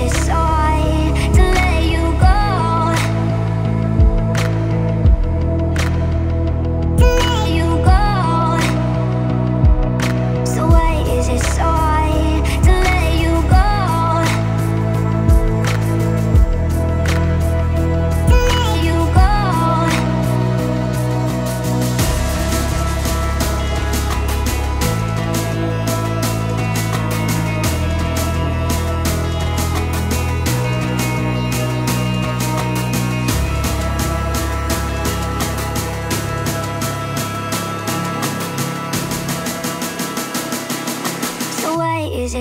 is it's all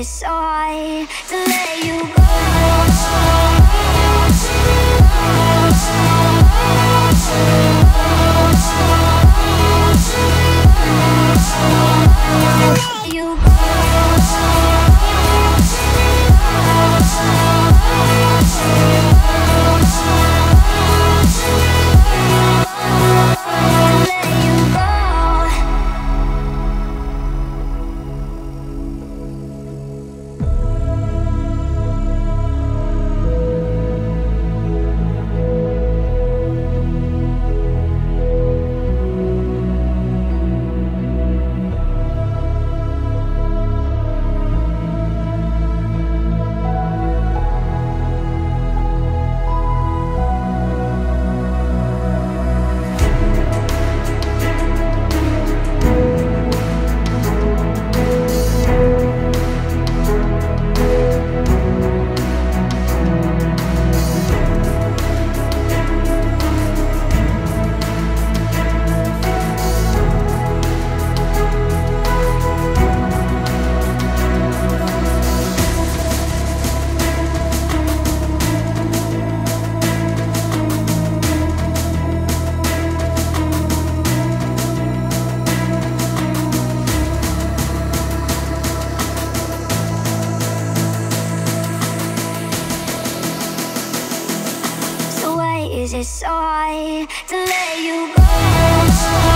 Decide to let you go. decide to let you go.